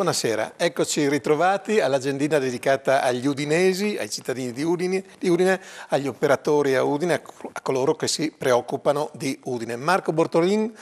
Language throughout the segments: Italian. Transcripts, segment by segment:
Buonasera, eccoci ritrovati all'agendina dedicata agli udinesi, ai cittadini di Udine, di Udine, agli operatori a Udine, a coloro che si preoccupano di Udine. Marco Bortolin,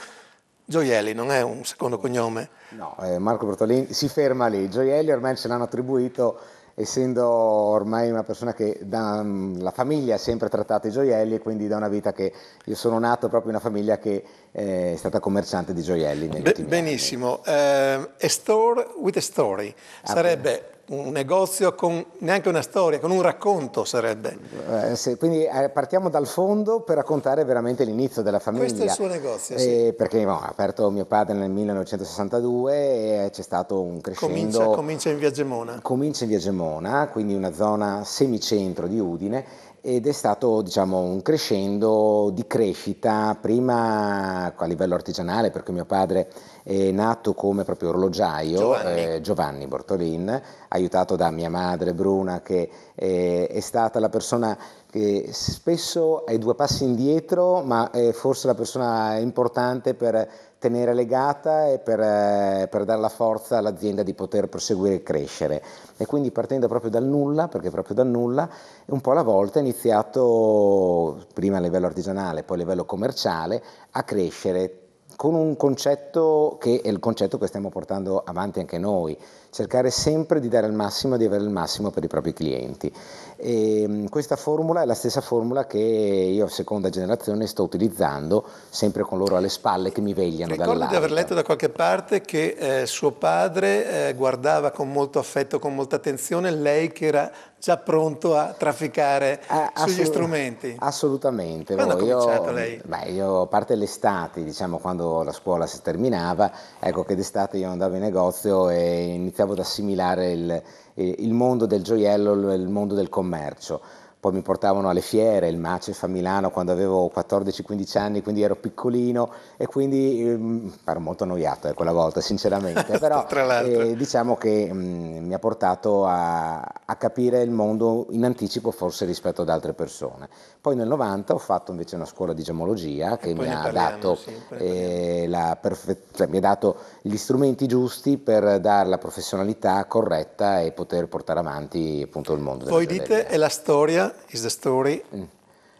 Gioielli, non è un secondo cognome? No, eh, Marco Bortolin si ferma lì, Gioielli ormai ce l'hanno attribuito essendo ormai una persona che da, mm, la famiglia ha sempre trattato i gioielli e quindi da una vita che io sono nato proprio in una famiglia che eh, è stata commerciante di gioielli. Be- benissimo, uh, a store with a story. Ah, sarebbe un negozio con neanche una storia, con un racconto sarebbe. Eh, sì, quindi eh, partiamo dal fondo per raccontare veramente l'inizio della famiglia. Questo è il suo negozio, eh, sì. Perché no, ha aperto mio padre nel 1962 e c'è stato un crescendo... Comincia, comincia in via Gemona. Comincia in via Gemona, quindi una zona semicentro di Udine ed è stato diciamo, un crescendo di crescita prima a livello artigianale perché mio padre è nato come proprio orologiaio Giovanni, eh, Giovanni Bortolin aiutato da mia madre Bruna che eh, è stata la persona che spesso è due passi indietro ma è forse la persona importante per tenere legata e per, eh, per, dare la forza all'azienda di poter proseguire e crescere. E quindi partendo proprio dal nulla, perché proprio dal nulla, un po' alla volta è iniziato, prima a livello artigianale, poi a livello commerciale, a crescere con un concetto che è il concetto che stiamo portando avanti anche noi, cercare sempre di dare il massimo e di avere il massimo per i propri clienti. E mm, questa formula è la stessa formula che io seconda generazione sto utilizzando, sempre con loro alle spalle che mi vegliano Ricordo dall'alto. di aver letto da qualche parte che eh, suo padre eh, guardava con molto affetto, con molta attenzione lei che era già pronto a trafficare eh, sugli strumenti. Assolutamente. Quando no, ha cominciato io, lei? Beh, io a parte l'estate, diciamo quando la scuola si terminava, ecco che d'estate io andavo in negozio e iniziavo iniziavo ad assimilare il, il mondo del gioiello, il mondo del commercio poi mi portavano alle fiere, il Macef a Milano quando avevo 14-15 anni, quindi ero piccolino e quindi ehm, ero molto annoiato eh, quella volta sinceramente, però eh, diciamo che mh, mm, mi ha portato a, a, capire il mondo in anticipo forse rispetto ad altre persone. Poi nel 90 ho fatto invece una scuola di gemologia che mi ha, dato, sì, eh, perfe- cioè, mi ha dato gli strumenti giusti per dare la professionalità corretta e poter portare avanti appunto il mondo. Voi dite è la storia is the story mm.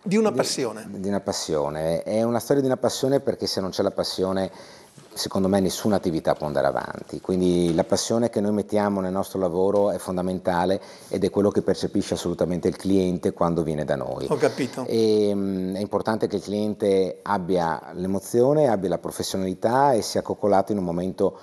di una passione. Di, una passione. È una storia di una passione perché se non c'è la passione, secondo me nessuna attività può andare avanti. Quindi la passione che noi mettiamo nel nostro lavoro è fondamentale ed è quello che percepisce assolutamente il cliente quando viene da noi. Ho capito. E, um, è importante che il cliente abbia l'emozione, abbia la professionalità e sia coccolato in un momento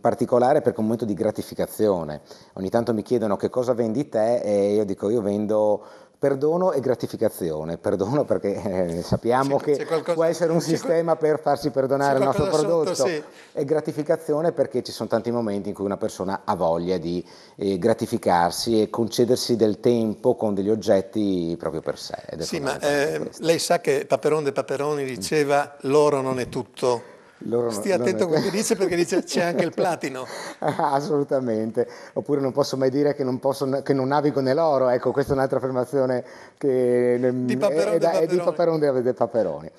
particolare perché è un momento di gratificazione. Ogni tanto mi chiedono che cosa vendi te e io dico io vendo perdono e gratificazione. Perdono perché eh, sappiamo c'è, che c'è può essere un sistema per farsi perdonare il nostro prodotto sotto, sì. e gratificazione perché ci sono tanti momenti in cui una persona ha voglia di eh, gratificarsi e concedersi del tempo con degli oggetti proprio per sé. Sì, ma eh, lei sa che Paperon de Paperoni diceva l'oro non è tutto loro Stia non, attento a quello che dice perché dice c'è anche il platino. Assolutamente, oppure non posso mai dire che non, posso, che non navigo nell'oro, ecco questa è un'altra affermazione che di Paperone, è, è, è di Paperone dei Paperoni.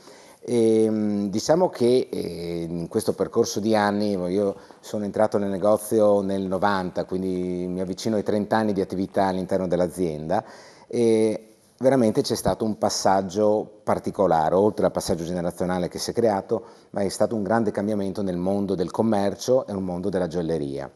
E, ehm, diciamo che eh, in questo percorso di anni, io sono entrato nel negozio nel 90, quindi mi avvicino ai 30 anni di attività all'interno dell'azienda e veramente c'è stato un passaggio particolare, oltre al passaggio generazionale che si è creato, ma è stato un grande cambiamento nel mondo del commercio e nel mondo della gioielleria.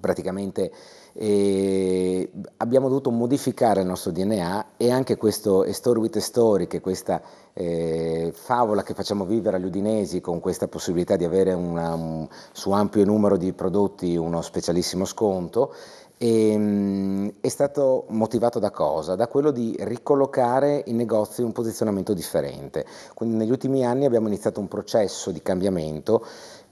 Praticamente eh, abbiamo dovuto modificare il nostro DNA e anche questo Story with Story, che è questa eh, favola che facciamo vivere agli udinesi con questa possibilità di avere una, un, su ampio numero di prodotti uno specialissimo sconto, e, ehm, è stato motivato da cosa? Da quello di ricollocare i negozi in un posizionamento differente. Quindi negli ultimi anni abbiamo iniziato un processo di cambiamento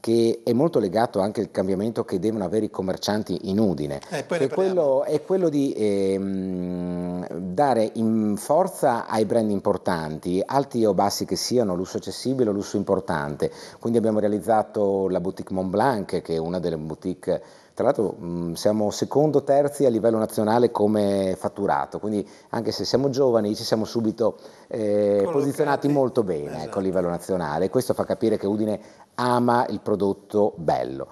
che è molto legato anche al cambiamento che devono avere i commercianti in Udine. Eh, è, quello, è, quello, di ehm, dare forza ai brand importanti, alti o bassi che siano, lusso accessibile o lusso importante. Quindi abbiamo realizzato la boutique Mont Blanc, che è una delle boutique tra l'altro mh, siamo secondo, terzi a livello nazionale come fatturato, quindi anche se siamo giovani ci siamo subito eh, posizionati molto bene esatto. ecco, a livello nazionale questo fa capire che Udine ama il prodotto bello.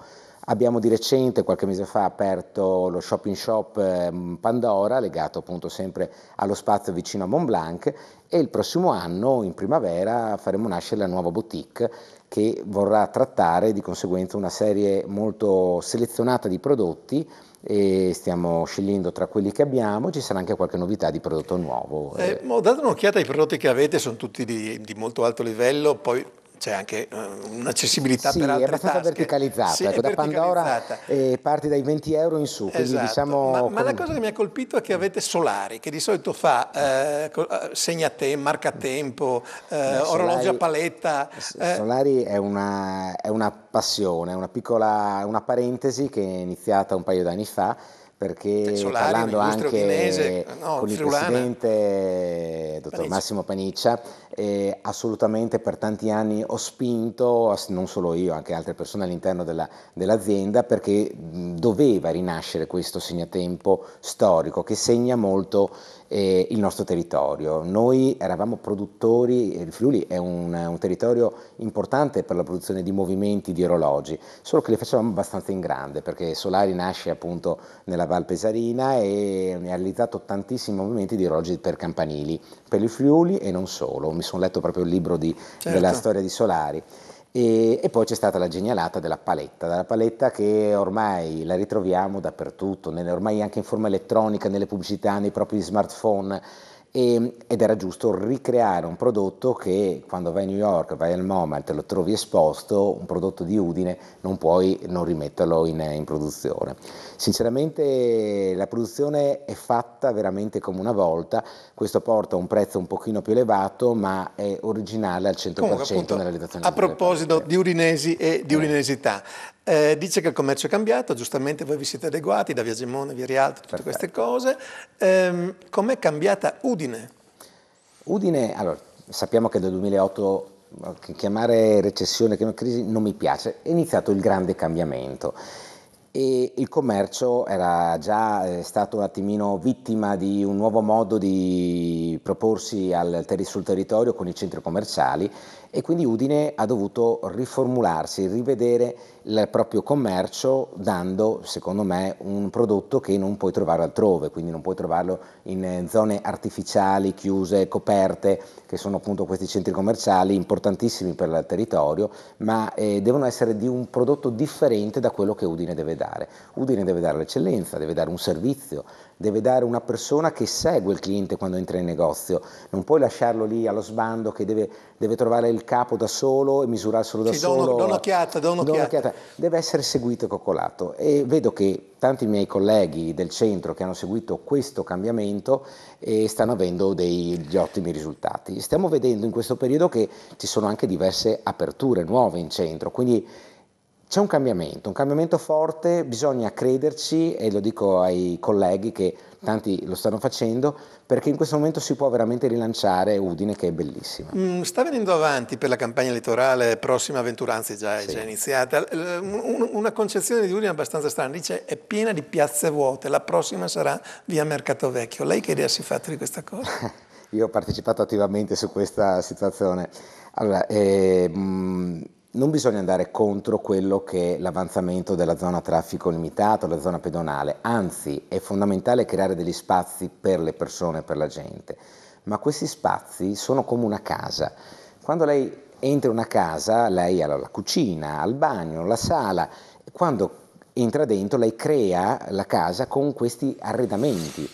Abbiamo di recente, qualche mese fa, aperto lo shop in shop ehm, Pandora, legato appunto sempre allo spazio vicino a Mont Blanc e il prossimo anno, in primavera, faremo nascere la nuova boutique che vorrà trattare di conseguenza una serie molto selezionata di prodotti e stiamo scegliendo tra quelli che abbiamo, ci sarà anche qualche novità di prodotto nuovo. Eh, ho dato un'occhiata ai prodotti che avete, sono tutti di, di molto alto livello, poi c'è anche uh, un'accessibilità sì, per altre è abbastanza tasche. verticalizzata, sì, ecco, da Pandora eh, parti dai 20 euro in su, esatto. diciamo... Ma, ma, la cosa che mi ha colpito è che avete Solari, che di solito fa eh, eh segna tempo, marca tempo, eh, orologio a paletta. Eh. Solari è una, è una passione, una piccola una parentesi che è iniziata un paio d'anni fa perché Solari, parlando anche no, con il presidente dottor Paniccia. Massimo Paniccia, eh, assolutamente per tanti anni ho spinto, non solo io, anche altre persone all'interno della, dell'azienda, perché doveva rinascere questo segnatempo storico che segna molto eh, il nostro territorio. Noi eravamo produttori, il Friuli è un, un, territorio importante per la produzione di movimenti di orologi, solo che li facevamo abbastanza in grande perché Solari nasce appunto nella Val Pesarina e ha realizzato tantissimi movimenti di orologi per campanili, per il Friuli e non solo. Mi sono letto proprio il libro di, certo. della storia di Solari. E, e, poi c'è stata la genialata della paletta, della paletta che ormai la ritroviamo dappertutto, nelle, ormai anche in forma elettronica, nelle pubblicità, nei propri smartphone e, ed era giusto ricreare un prodotto che quando vai a New York, vai al Moment, lo trovi esposto, un prodotto di Udine, non puoi non rimetterlo in, in produzione. Sinceramente la produzione è fatta veramente come una volta, questo porta a un prezzo un pochino più elevato ma è originale al 100% Comunque, appunto, nella realizzazione. A proposito di urinesi e di urinesità, eh, dice che il commercio è cambiato, giustamente voi vi siete adeguati da Via Gemone, Via Rialto, tutte Perfetto. queste cose. Eh, com'è cambiata Udine? Udine, allora, sappiamo che dal 2008 chiamare recessione, chiamare crisi non mi piace, è iniziato il grande cambiamento e il commercio era già eh, stato un attimino vittima di un nuovo modo di proporsi al, sul territorio con i centri commerciali e quindi Udine ha dovuto riformularsi, rivedere il proprio commercio dando, secondo me, un prodotto che non puoi trovare altrove, quindi non puoi trovarlo in eh, zone artificiali, chiuse, coperte, che sono appunto questi centri commerciali importantissimi per il territorio, ma eh, devono essere di un prodotto differente da quello che Udine deve dare. Udine deve dare l'eccellenza, deve dare un servizio, deve dare una persona che segue il cliente quando entra in negozio, non puoi lasciarlo lì allo sbando che deve, deve trovare il capo da solo e misurarselo da sì, solo. Do un'occhiata, do un'occhiata. Deve essere seguito e coccolato e vedo che tanti miei colleghi del centro che hanno seguito questo cambiamento eh, stanno avendo degli ottimi risultati. Stiamo vedendo in questo periodo che ci sono anche diverse aperture nuove in centro, quindi c'è un cambiamento, un cambiamento forte, bisogna crederci e lo dico ai colleghi che tanti lo stanno facendo perché in questo momento si può veramente rilanciare Udine che è bellissima. Mm, sta venendo avanti per la campagna elettorale prossima avventura, anzi già è sì. già iniziata, una concezione di Udine abbastanza strana, dice è piena di piazze vuote, la prossima sarà via Mercato Vecchio. Lei che idea si è fatta di questa cosa? Io ho partecipato attivamente su questa situazione. Allora, eh, non bisogna andare contro quello che è l'avanzamento della zona traffico limitato, la zona pedonale, anzi è fondamentale creare degli spazi per le persone, per la gente, ma questi spazi sono come una casa. Quando lei entra in una casa, lei ha la cucina, il bagno, la sala, quando entra dentro lei crea la casa con questi arredamenti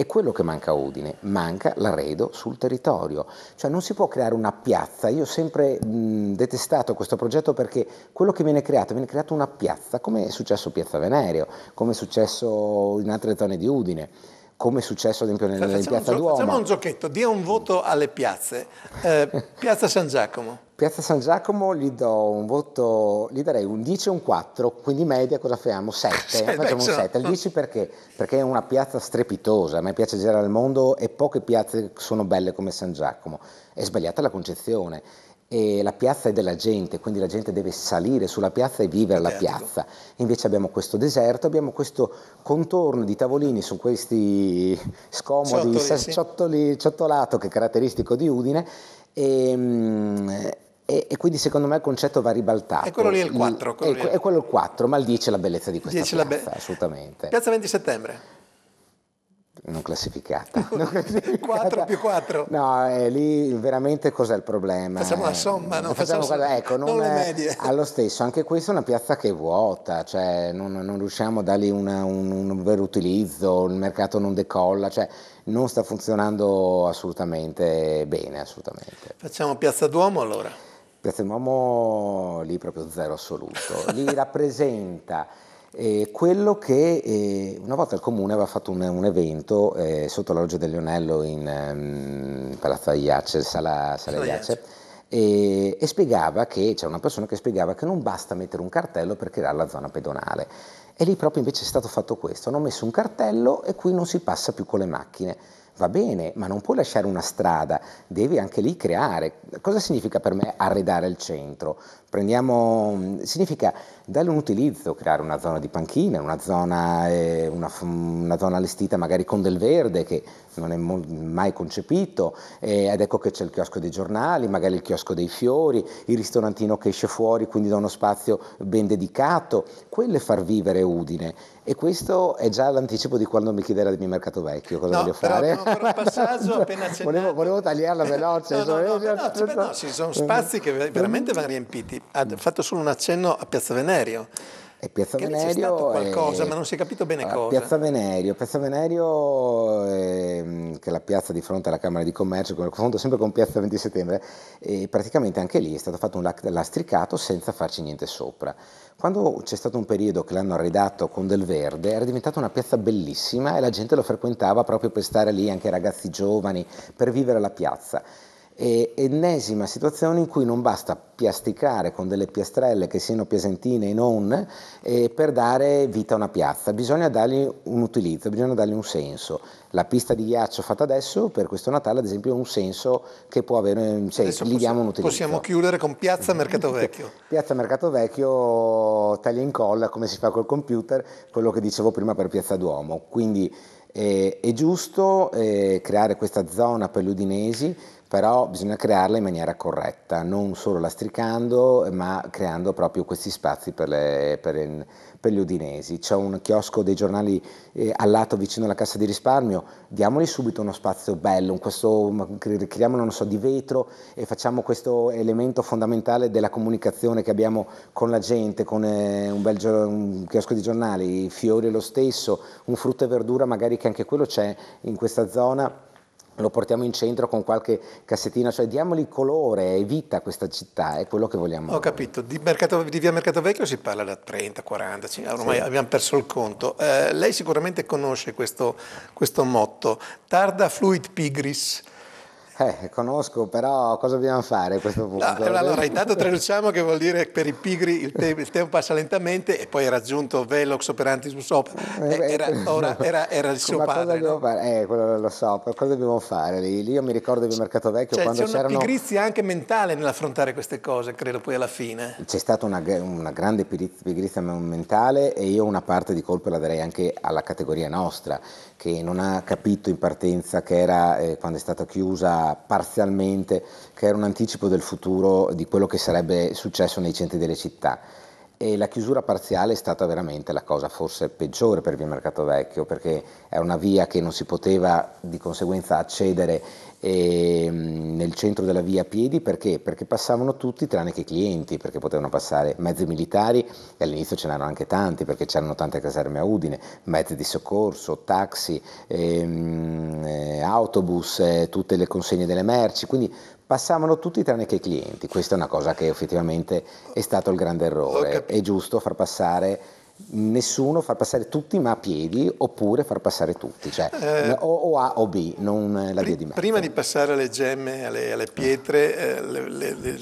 è quello che manca a Udine, manca l'arredo sul territorio, cioè non si può creare una piazza, io ho sempre mh, detestato questo progetto perché quello che viene creato, viene creato una piazza, come è successo a Piazza Venerio, come è successo in altre zone di Udine come è successo ad esempio nella in Piazza Duomo. Facciamo un giochetto, dia un voto alle piazze. Eh, Piazza San Giacomo. Piazza San Giacomo gli do un voto, gli darei un 10 e un 4, quindi media cosa facciamo? 7, facciamo un 7. Il 10 perché? Perché è una piazza strepitosa, a me piace girare il mondo e poche piazze sono belle come San Giacomo. È sbagliata la concezione e la piazza è della gente, quindi la gente deve salire sulla piazza e vivere la piazza. Invece abbiamo questo deserto, abbiamo questo contorno di tavolini su questi scomodi ciottoli, sì. ciottolato che è caratteristico di Udine e, E, e, quindi secondo me il concetto va ribaltato. E quello lì è il 4. Quello è, è, quello il 4, ma il 10 è la bellezza di questa piazza, be- assolutamente. Piazza 20 settembre. Non classificata. non classificata. 4 più 4. No, eh, lì veramente cos'è il problema? Facciamo la somma, non facciamo, facciamo cosa, ecco, non, non le medie. Allo stesso, anche questa è una piazza che è vuota, cioè non, non riusciamo a dargli una, un, un, vero utilizzo, il mercato non decolla, cioè non sta funzionando assolutamente bene, assolutamente. Facciamo Piazza Duomo allora? Piazza Duomo lì proprio zero assoluto, lì rappresenta eh, quello che eh, una volta il comune aveva fatto un, un evento eh, sotto la loggia del Leonello in um, Palazzo Aiace, Sala, Sala Aiace, e, e, spiegava che c'era una persona che spiegava che non basta mettere un cartello per creare la zona pedonale. E lì proprio invece è stato fatto questo, hanno messo un cartello e qui non si passa più con le macchine va bene, ma non puoi lasciare una strada, devi anche lì creare. Cosa significa per me arredare il centro? Prendiamo, significa darle un utilizzo, creare una zona di panchine, una zona, eh, una, una zona allestita magari con del verde che non è mai concepito, eh, ed ecco che c'è il chiosco dei giornali, magari il chiosco dei fiori, il ristorantino che esce fuori, quindi da uno spazio ben dedicato, quello è far vivere Udine. E questo è già l'anticipo di quando mi chiederà del mio mercato vecchio, cosa no, voglio però, fare. Però un passaggio appena accennato. Volevo, volevo tagliarla veloce. no, no, no, no, no, ci sono spazi che veramente vanno riempiti. Ha fatto solo un accenno a Piazza Venerio. E Piazza che Venerio. C'è stato qualcosa, è... ma non si è capito bene cosa. Piazza Venerio, Piazza Venerio eh, che è la piazza di fronte alla Camera di Commercio, come confondo sempre con Piazza 20 settembre, e praticamente anche lì è stato fatto un lastricato senza farci niente sopra. Quando c'è stato un periodo che l'hanno arredato con del verde, era diventata una piazza bellissima e la gente lo frequentava proprio per stare lì, anche ragazzi giovani, per vivere la piazza e ennesima situazione in cui non basta piasticare con delle piastrelle che siano piasentine e non eh, per dare vita a una piazza, bisogna dargli un utilizzo, bisogna dargli un senso. La pista di ghiaccio fatta adesso per questo Natale ad esempio ha un senso che può avere, cioè gli diamo un utilizzo. Possiamo chiudere con Piazza Mercato Vecchio. Piazza Mercato Vecchio taglia e incolla come si fa col computer, quello che dicevo prima per Piazza Duomo, quindi eh, è giusto eh, creare questa zona per gli udinesi però bisogna crearla in maniera corretta, non solo lastricando, ma creando proprio questi spazi per, le, per, per gli udinesi. C'è un chiosco dei giornali eh, al lato vicino alla cassa di risparmio, diamogli subito uno spazio bello, questo, creiamolo so, di vetro e facciamo questo elemento fondamentale della comunicazione che abbiamo con la gente, con eh, un bel un chiosco di giornali, i fiori lo stesso, un frutto e verdura magari che anche quello c'è in questa zona lo portiamo in centro con qualche cassettina, cioè diamogli colore e vita a questa città, è quello che vogliamo. Ho capito, di, mercato, di via Mercato Vecchio si parla da 30, 40, ormai sì. abbiamo perso il conto. Eh, lei sicuramente conosce questo, questo motto, tarda fluid pigris, eh, conosco, però cosa dobbiamo fare a questo punto? No, allora, intanto traduciamo che vuol dire per i pigri il, te- il tempo passa lentamente e poi è raggiunto velox operantis sop. Eh, eh era, ora, era, era il suo Ma padre. Cosa no? fare? Eh, quello lo so, cosa dobbiamo fare lì? Io mi ricordo del mercato vecchio cioè, quando c'è c'erano... C'è una pigrizia anche mentale nell'affrontare queste cose, credo poi alla fine. C'è stata una, una grande pigrizia mentale e io una parte di colpa la darei anche alla categoria nostra, che non ha capito in partenza che era, eh, quando è stata chiusa parzialmente che era un anticipo del futuro di quello che sarebbe successo nei centri delle città e la chiusura parziale è stata veramente la cosa forse peggiore per via Mercato Vecchio perché è una via che non si poteva di conseguenza accedere eh, nel centro della via a piedi perché? perché passavano tutti tranne che clienti perché potevano passare mezzi militari e all'inizio ce n'erano anche tanti perché c'erano tante caserme a Udine mezzi di soccorso, taxi, ehm, eh, autobus, eh, tutte le consegne delle merci quindi passavano tutti tranne che i clienti. Questa è una cosa che effettivamente è stato il grande errore. È giusto far passare nessuno, far passare tutti ma a piedi oppure far passare tutti, cioè eh, o, o, A o B, non la via di mezzo. Prima di passare alle gemme, alle, alle pietre, eh, le, le, le,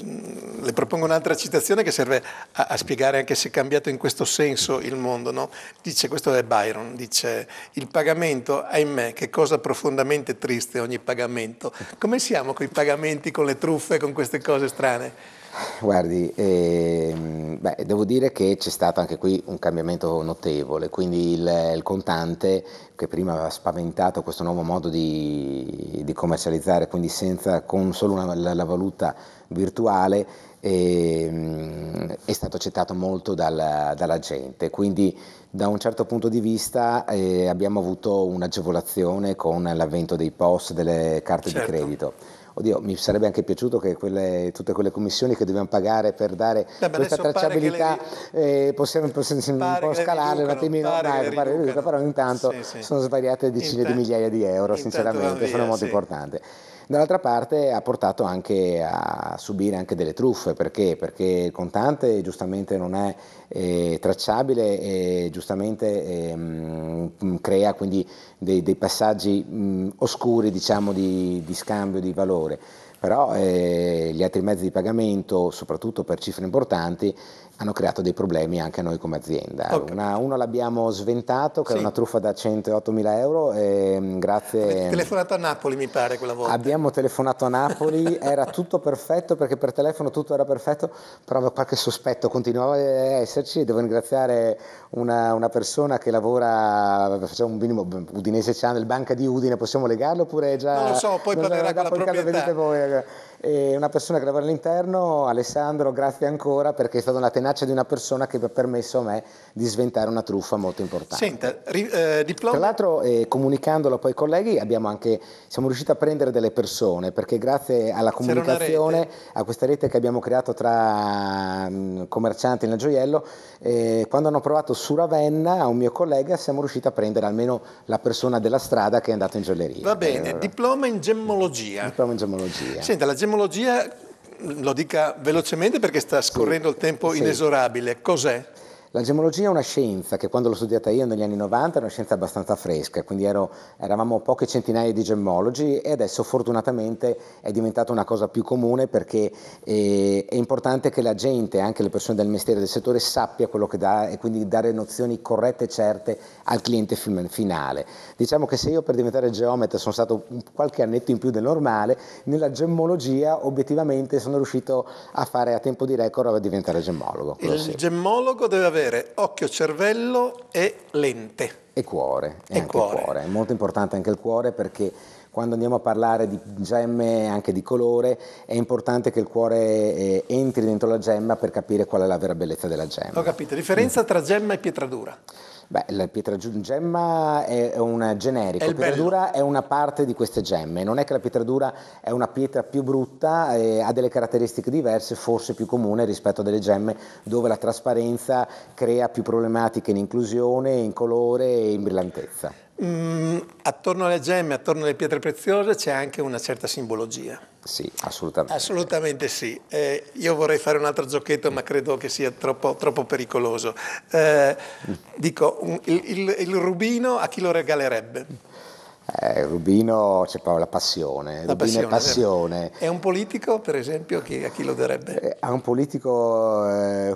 le, propongo un'altra citazione che serve a, a, spiegare anche se è cambiato in questo senso il mondo. No? Dice, questo è Byron, dice il pagamento, ahimè, che cosa profondamente triste ogni pagamento. Come siamo con i pagamenti, con le truffe, con queste cose strane? Guardi, ehm, beh, devo dire che c'è stato anche qui un cambiamento notevole, quindi il, il contante che prima aveva spaventato questo nuovo modo di, di commercializzare, quindi senza, con solo una, la, la, valuta virtuale, e, mm, è stato accettato molto dal, dalla gente, quindi da un certo punto di vista eh, abbiamo avuto un'agevolazione con l'avvento dei POS, delle carte certo. di credito. Oddio, mi sarebbe anche piaciuto che quelle, tutte quelle commissioni che dobbiamo pagare per dare Beh, questa tracciabilità le... eh, possiamo, possiamo un po' scalare un attimino, pare, però intanto sì, sì. sono svariate decine Intanto, di migliaia di euro, sinceramente, via, sono molto sì. importanti. Dall'altra parte ha portato anche a subire anche delle truffe, perché? Perché il contante giustamente non è eh, tracciabile e giustamente eh, crea quindi dei, dei passaggi mh, oscuri diciamo, di, di scambio di valore però eh, gli altri mezzi di pagamento, soprattutto per cifre importanti, hanno creato dei problemi anche a noi come azienda. Okay. Una, uno l'abbiamo sventato, che sì. era una truffa da 108 mila euro, e, mm, grazie... Avete telefonato a Napoli mi pare quella volta. Abbiamo telefonato a Napoli, era tutto perfetto perché per telefono tutto era perfetto, però qualche sospetto continuava a esserci devo ringraziare una, una persona che lavora, facciamo un minimo, Udinese Channel, Banca di Udine, possiamo legarlo oppure già... Non lo so, poi parlerà con la proprietà. Vedete voi, e una persona che lavora all'interno, Alessandro, grazie ancora perché è stata una tenacia di una persona che mi ha permesso a me di sventare una truffa molto importante. Senta, ri, eh, diploma... Tra l'altro, eh, comunicandolo poi ai colleghi, anche, siamo riusciti a prendere delle persone perché grazie alla comunicazione, a questa rete che abbiamo creato tra mh, commercianti nel gioiello, eh, quando hanno provato su Ravenna a un mio collega siamo riusciti a prendere almeno la persona della strada che è andata in gioielleria. Va bene, diploma in gemmologia. Diploma in gemmologia. Senta, la gemologia, lo dica velocemente perché sta scorrendo il tempo inesorabile, cos'è? La gemologia è una scienza che quando l'ho studiata io negli anni 90 era una scienza abbastanza fresca, quindi ero, eravamo poche centinaia di gemmologi e adesso fortunatamente è diventata una cosa più comune perché eh, è importante che la gente, anche le persone del mestiere del settore, sappia quello che dà e quindi dare nozioni corrette e certe al cliente finale. Diciamo che se io per diventare geometra sono stato qualche annetto in più del normale, nella gemmologia obiettivamente sono riuscito a fare a tempo di record a diventare gemmologo. Il sì. gemmologo deve avere avere occhio, cervello e lente. E cuore, e, e cuore. cuore. È molto importante anche il cuore perché quando andiamo a parlare di gemme anche di colore è importante che il cuore eh, entri dentro la gemma per capire qual è la vera bellezza della gemma. Ho capito, differenza tra gemma e pietradura. Beh, la pietra gemma è un generico, la pietratura è una parte di queste gemme, non è che la pietratura è una pietra più brutta, eh, ha delle caratteristiche diverse, forse più comune rispetto a delle gemme dove la trasparenza crea più problematiche in inclusione, in colore e in brillantezza. Mm, attorno alle gemme, attorno alle pietre preziose c'è anche una certa simbologia. Sì, assolutamente. Assolutamente sì. Eh, io vorrei fare un altro giochetto, ma credo che sia troppo, troppo pericoloso. Eh, dico, un, il, il, il rubino a chi lo regalerebbe? Eh, Rubino c'è proprio la passione, la Rubino passione, è passione. È un politico, per esempio, chi, a chi lo darebbe? Eh, a un politico eh,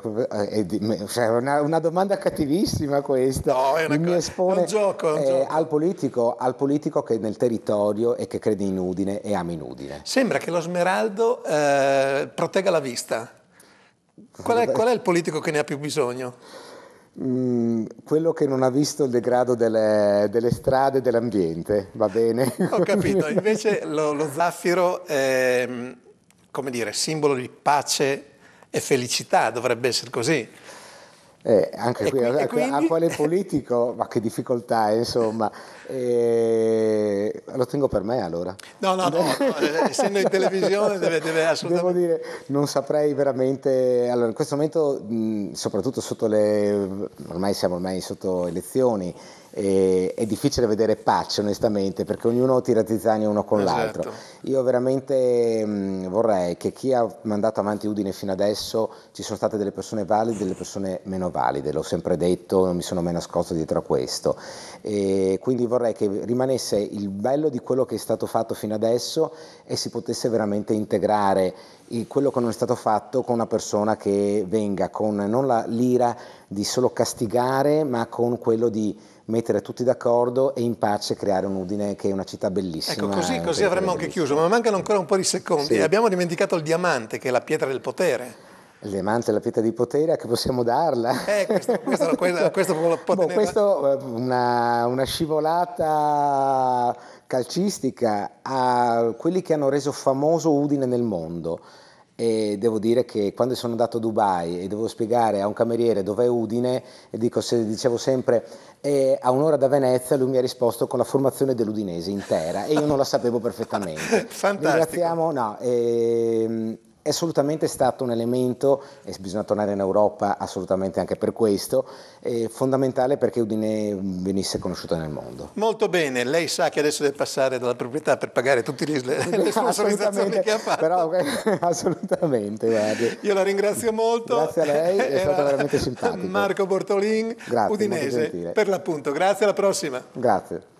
è, cioè una, una, domanda cattivissima questa. No, è, una Mi espone, è un gioco, è un gioco. Al, politico, al, politico, che è nel territorio e che crede in Udine e ama in Udine. Sembra che lo smeraldo eh, protegga la vista. Qual è, qual è il politico che ne ha più bisogno? Mm, quello che non ha visto il degrado delle, delle strade e dell'ambiente, va bene? Ho capito, invece lo, lo zaffiro è, come dire, simbolo di pace e felicità, dovrebbe essere così. Eh, anche qui, qui a, quindi... a, quale politico, ma che difficoltà, insomma. Eh, lo tengo per me allora. No, no, no, no eh, essendo in televisione deve, deve, assolutamente... Devo dire, non saprei veramente... Allora, in questo momento, mh, soprattutto sotto le... ormai siamo ormai sotto elezioni, e è difficile vedere pace onestamente perché ognuno tira zizzania uno con esatto. l'altro. Io veramente mh, vorrei che chi ha mandato avanti Udine fino adesso ci sono state delle persone valide e delle persone meno valide, l'ho sempre detto, non mi sono mai nascosto dietro a questo. E quindi vorrei che rimanesse il bello di quello che è stato fatto fino adesso e si potesse veramente integrare quello che non è stato fatto con una persona che venga con non la l'ira di solo castigare ma con quello di mettere tutti d'accordo e in pace creare un Udine che è una città bellissima. Ecco, così, così avremmo anche chiuso, ma mancano ancora un po' di secondi. Sì. Abbiamo dimenticato il diamante, che è la pietra del potere. Il diamante è la pietra di potere, a che possiamo darla? Eh, questo, questo, questo, questo può boh, questo eh, una, una scivolata calcistica a quelli che hanno reso famoso Udine nel mondo. E devo dire che quando sono andato a Dubai e dovevo spiegare a un cameriere dov'è Udine, e dico, se, dicevo sempre eh, a un'ora da Venezia, lui mi ha risposto con la formazione dell'Udinese intera e io non la sapevo perfettamente. Fantastico. Ringraziamo, no, ehm, è assolutamente stato un elemento, e bisogna tornare in Europa assolutamente anche per questo, eh, fondamentale perché Udine venisse conosciuta nel mondo. Molto bene, lei sa che adesso deve passare dalla proprietà per pagare tutte le, le sponsorizzazioni che ha fatto. Però, assolutamente, guardi. Io la ringrazio molto. Grazie a lei, è stato veramente simpatico. Marco Bortolin, Grazie, udinese, per l'appunto. Grazie, alla prossima. Grazie.